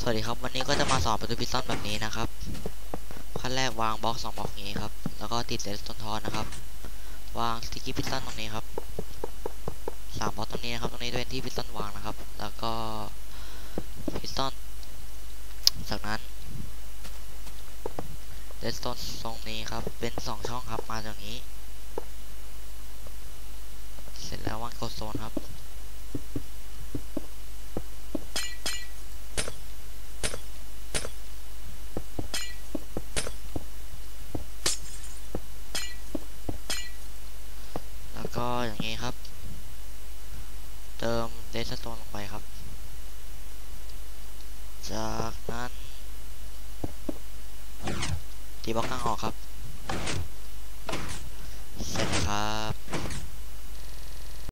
สวัสดีครับ วันนี้ก็จะมาสอนประตู piston แบบนี้นะครับขั้นแรกวางบล็อกสองบล็อกนี้ครับ แล้วก็ติด redstone torch นะครับ วาง sticky piston ตรงนี้ครับสามบล็อกตรงนี้นะครับ ตรงนี้เป็นที่ piston วางนะครับ แล้วก็ piston จากนั้น redstone ตรงนี้ครับ เป็นสองช่องครับมาจากนี้ เสร็จแล้ววาง glowstone ครับ แล้ว ก็อย่างนี้ครับ เติมเดสโตนลงไปครับ จากนั้นตีบล็อกข้างออกครับ